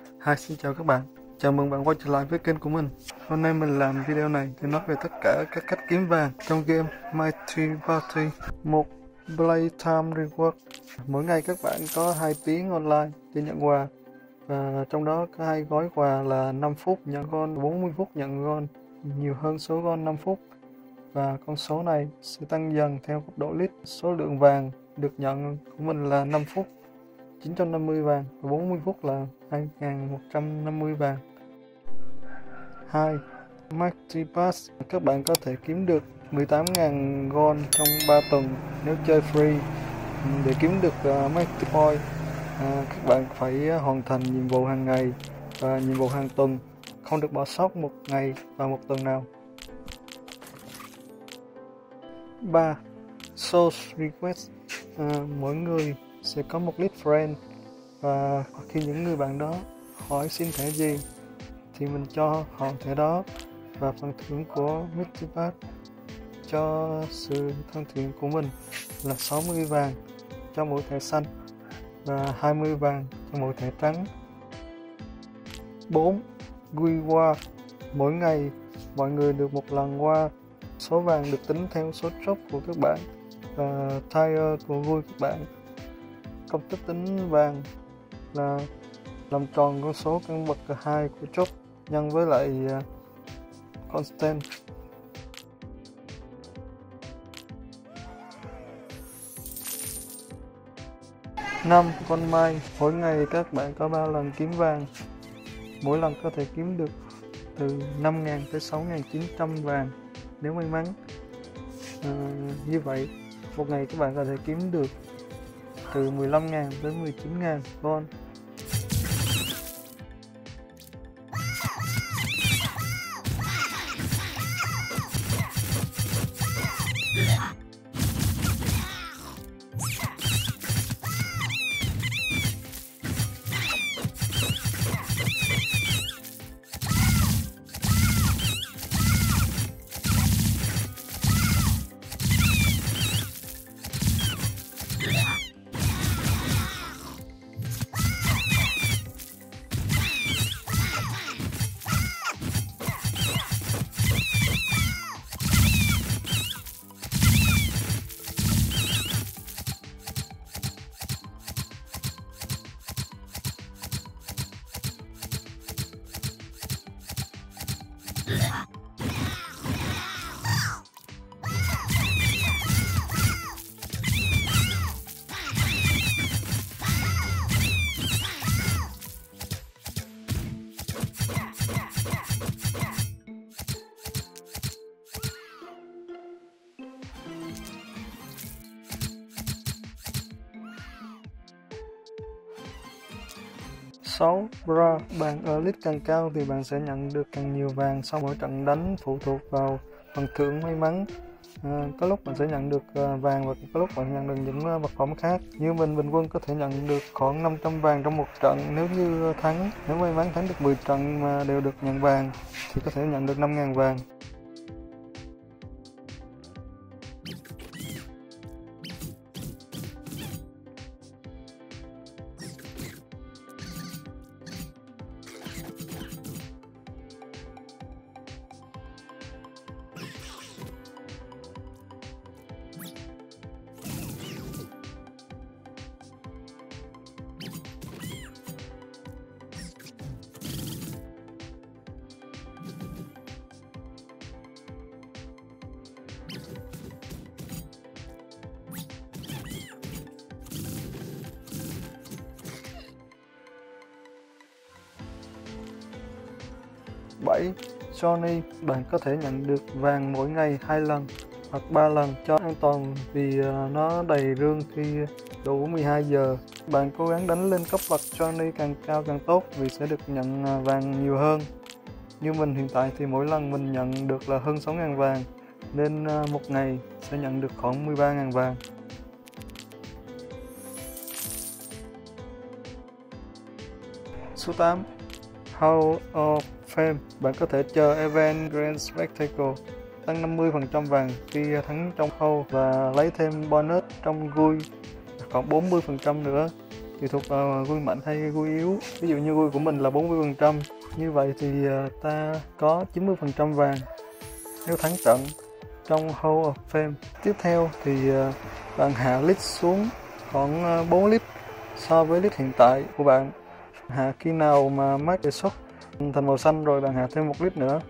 Hi, xin chào các bạn. Chào mừng bạn quay trở lại với kênh của mình. Hôm nay mình làm video này để nói về tất cả các cách kiếm vàng trong game My Party một Playtime Reward. Mỗi ngày các bạn có 2 tiếng online để nhận quà, và trong đó có hai gói quà là 5 phút nhận gon 40 phút nhận gon nhiều hơn số gon 5 phút. Và con số này sẽ tăng dần theo cấp độ lít số lượng vàng được nhận của mình là 5 phút. 950 vàng và 40 phút là 2150 vàng 2. Maxi Pass các bạn có thể kiếm được 18.000 gold trong 3 tuần nếu chơi free ừ, để kiếm được ờ, uh, Maxi Point ờ, à, các bạn phải ờ, hoàn thành nhiệm vụ hàng ngày và nhiệm vụ hàng tuần không được bỏ sót một ngày và một tuần nào 3. Source Request à, mỗi người sẽ có một list friend. Và khi những người bạn đó hỏi xin thẻ gì, thì mình cho họ thẻ đó và phần thưởng của Mystipass cho sự thân thiện của mình là 60 vàng cho mỗi thẻ xanh và 20 vàng cho mỗi thẻ trắng. 4. Quy qua Mỗi ngày, mọi người được một lần qua số vàng được tính theo số chốt của các bạn và tire của vui các bạn công thức tính vàng là làm tròn con số căn bậc 2 của chốt nhân với lại à, constant. Năm con mai. Mỗi ngày các bạn có 3 lần kiếm vàng. Mỗi lần có thể kiếm được từ 5.000 tới 6.900 vàng nếu may mắn. À, như vậy một ngày các bạn có thể kiếm được từ 15.000 tới 19.000 won 6. Bra, bạn ở lít càng cao thì bạn sẽ nhận được càng nhiều vàng sau mỗi trận đánh phụ thuộc vào phần thưởng may mắn. À, có lúc bạn sẽ nhận được ờ, vàng và có lúc bạn nhận được những ờ, vật phẩm khác. Như mình bình quân có thể nhận được khoảng 500 vàng trong một trận nếu như thắng. Nếu may mắn thắng được 10 trận mà đều được nhận vàng thì có thể nhận được 5.000 vàng. 7. Sony, bạn có thể nhận được vàng mỗi ngày hai lần hoặc 3 lần cho an toàn vì à, nó đầy rương khi đủ 12 giờ. Bạn cố gắng đánh lên cấp bậc Johnny càng cao càng tốt vì sẽ được nhận à, vàng nhiều hơn. Như mình hiện tại thì mỗi lần mình nhận được là hơn 6.000 vàng nên à, một ngày sẽ nhận được khoảng 13.000 vàng. Số 8 How of Fame bạn có thể chờ event Grand Spectacle, tăng 50% vàng khi thắng trong khâu và lấy thêm bonus trong vui khoảng 40% nữa, tùy thuộc vào vui mạnh hay vui yếu. Ví dụ như vui của mình là 40% như vậy thì à, ta có 90% vàng. Nếu thắng trận trong Hall of Fame. Tiếp theo thì à, bạn hạ lít xuống khoảng à, 4 lít so với lít hiện tại của bạn. Hạ khi nào mà mắc đề xuất? Thành màu xanh rồi bạn hạ thêm một lít nữa.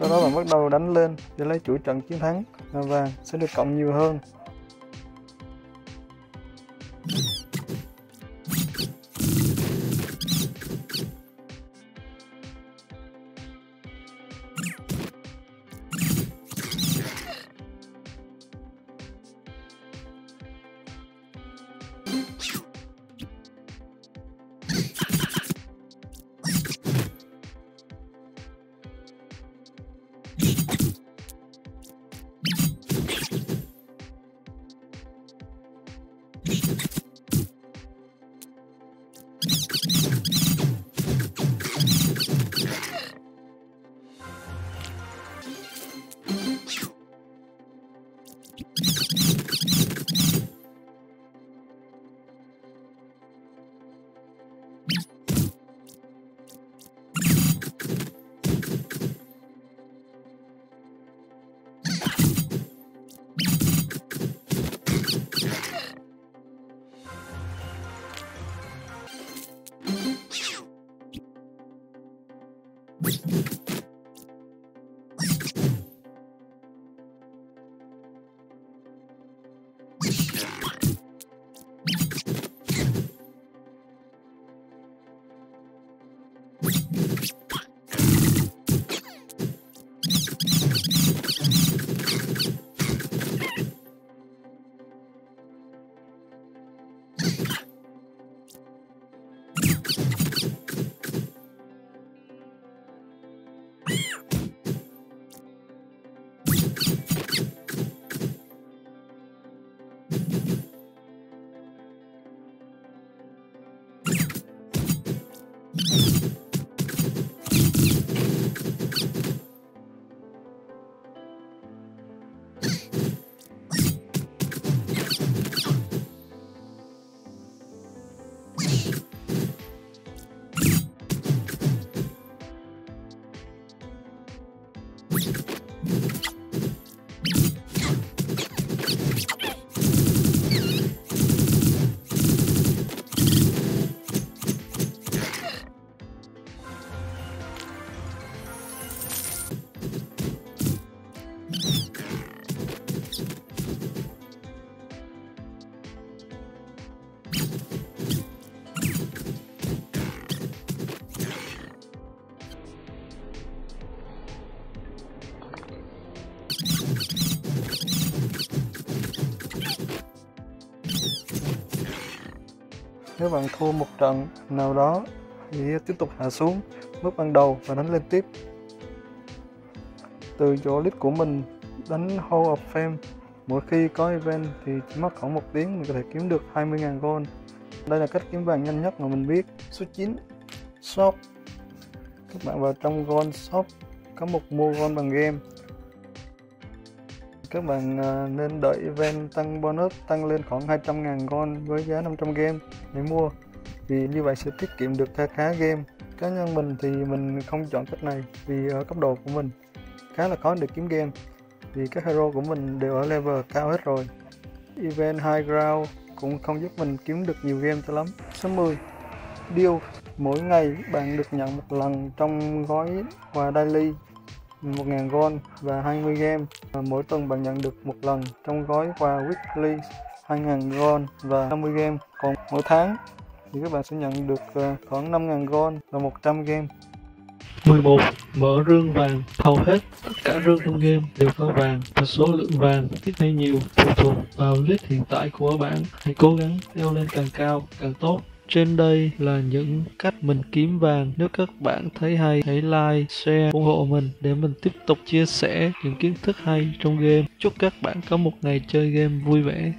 Sau đó bạn bắt đầu đánh lên để lấy chuỗi trận chiến thắng. Và vàng sẽ được cộng nhiều hơn. Nếu bạn thua một trận nào đó thì tiếp tục hạ xuống mức ban đầu và đánh lên tiếp. Từ chỗ list của mình đánh Hall of Fame, mỗi khi có event thì chỉ mất khoảng một tiếng mình có thể kiếm được 20.000 gold. Đây là cách kiếm vàng nhanh nhất mà mình biết. Số 9 Shop Các bạn vào trong Gold Shop, có một mua gold bằng game các bạn à, nên đợi event tăng bonus tăng lên khoảng 200.000 gold với giá 500 game để mua. Vì như vậy sẽ tiết kiệm được khá khá game. Cá nhân mình thì mình không chọn cách này vì ở cấp độ của mình khá là khó để kiếm game. Vì các hero của mình đều ở level cao hết rồi. Event high ground cũng không giúp mình kiếm được nhiều game cho lắm. Số 10 deal mỗi ngày bạn được nhận một lần trong gói quà daily. 1.000 gold và 20 game và mỗi tuần bạn nhận được một lần trong gói quà weekly 2.000 gold và 50 game còn mỗi tháng thì các bạn sẽ nhận được à, khoảng 5.000 gold và 100 game 11. Mở rương vàng Hầu hết tất cả rương trong game đều có vàng và số lượng vàng ít hay nhiều phụ thuộc vào list hiện tại của bạn. Hãy cố gắng leo lên càng cao, càng tốt. Trên đây là những cách mình kiếm vàng. Nếu các bạn thấy hay, hãy like, share, ủng hộ mình để mình tiếp tục chia sẻ những kiến thức hay trong game. Chúc các bạn có một ngày chơi game vui vẻ.